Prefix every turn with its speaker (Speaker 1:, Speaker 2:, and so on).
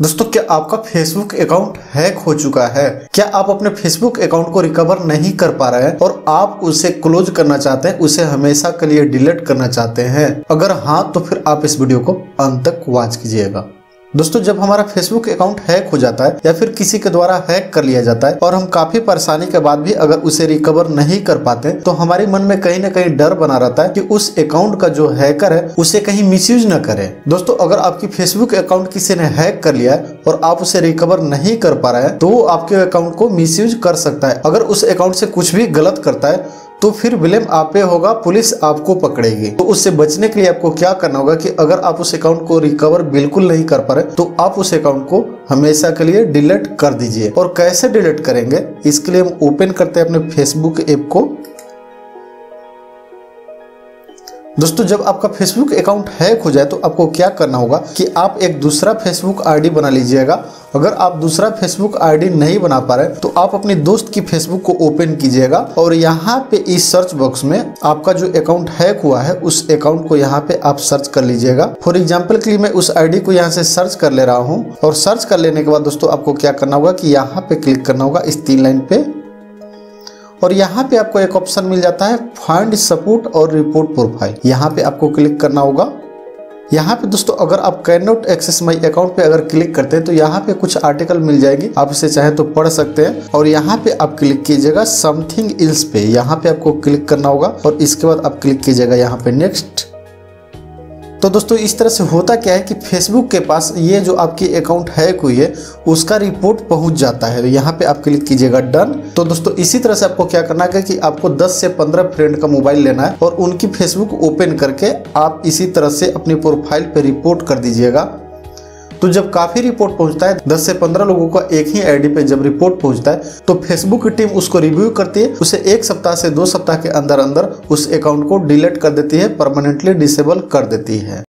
Speaker 1: दोस्तों, क्या आपका फेसबुक अकाउंट हैक हो चुका है? क्या आप अपने फेसबुक अकाउंट को रिकवर नहीं कर पा रहे हैं? और आप उसे क्लोज करना चाहते हैं, उसे हमेशा के लिए डिलीट करना चाहते हैं? अगर हाँ तो फिर आप इस वीडियो को अंत तक वॉच कीजिएगा। दोस्तों, जब हमारा फेसबुक अकाउंट हैक हो जाता है या फिर किसी के द्वारा हैक कर लिया जाता है और हम काफ़ी परेशानी के बाद भी अगर उसे रिकवर नहीं कर पाते तो हमारे मन में कहीं ना कहीं डर बना रहता है कि उस अकाउंट का जो हैकर है, उसे कहीं मिसयूज न करे। दोस्तों, अगर आपकी फेसबुक अकाउंट किसी ने हैक कर लिया है और आप उसे रिकवर नहीं कर पा रहे हैं तो वो आपके अकाउंट को मिसयूज कर सकता है। अगर उस अकाउंट से कुछ भी गलत करता है तो फिर ब्लेम आप पे होगा, पुलिस आपको पकड़ेगी। तो उससे बचने के लिए आपको क्या करना होगा कि अगर आप उस अकाउंट को रिकवर बिल्कुल नहीं कर पा रहे तो आप उस अकाउंट को हमेशा के लिए डिलीट कर दीजिए। और कैसे डिलीट करेंगे, इसके लिए हम ओपन करते हैं अपने फेसबुक ऐप को। दोस्तों, जब आपका फेसबुक अकाउंट हैक हो जाए तो आपको क्या करना होगा कि आप एक दूसरा फेसबुक आईडी बना लीजिएगा। अगर आप दूसरा फेसबुक आईडी नहीं बना पा रहे तो आप अपने दोस्त की फेसबुक को ओपन कीजिएगा और यहाँ पे इस सर्च बॉक्स में आपका जो अकाउंट हैक हुआ है, उस अकाउंट को यहाँ पे आप सर्च कर लीजिएगा। फॉर एग्ज़ाम्पल के लिए मैं उस आईडी को यहाँ से सर्च कर ले रहा हूँ और सर्च कर लेने के बाद, दोस्तों, आपको क्या करना होगा कि यहाँ पे क्लिक करना होगा इस तीन लाइन पे। और यहाँ पे आपको एक ऑप्शन मिल जाता है फाइंड सपोर्ट और रिपोर्ट प्रोफ़ाइल यहाँ पे आपको क्लिक करना होगा। यहाँ पे दोस्तों, अगर आप can not access my account पे अगर क्लिक करते हैं तो यहाँ पे कुछ आर्टिकल मिल जाएगी। आप इसे चाहे तो पढ़ सकते हैं। और यहाँ पे आप क्लिक कीजिएगा समथिंग इल्स पे। यहाँ पे आपको क्लिक करना होगा और इसके बाद आप क्लिक कीजिएगा यहाँ पे नेक्स्ट तो दोस्तों, इस तरह से होता क्या है कि फेसबुक के पास ये जो आपकी अकाउंट है कोई है, उसका रिपोर्ट पहुँच जाता है। यहाँ पे आप क्लिक कीजिएगा डन तो दोस्तों, इसी तरह से आपको क्या करना है कि आपको 10 से 15 फ्रेंड का मोबाइल लेना है और उनकी फेसबुक ओपन करके आप इसी तरह से अपनी प्रोफ़ाइल पे रिपोर्ट कर दीजिएगा। तो जब काफ़ी रिपोर्ट पहुँचता है 10 से 15 लोगों का एक ही आईडी पे जब रिपोर्ट पहुँचता है तो फेसबुक की टीम उसको रिव्यू करती है, उसे एक सप्ताह से दो सप्ताह के अंदर अंदर उस अकाउंट को डिलीट कर देती है परमानेंटली डिसेबल कर देती है।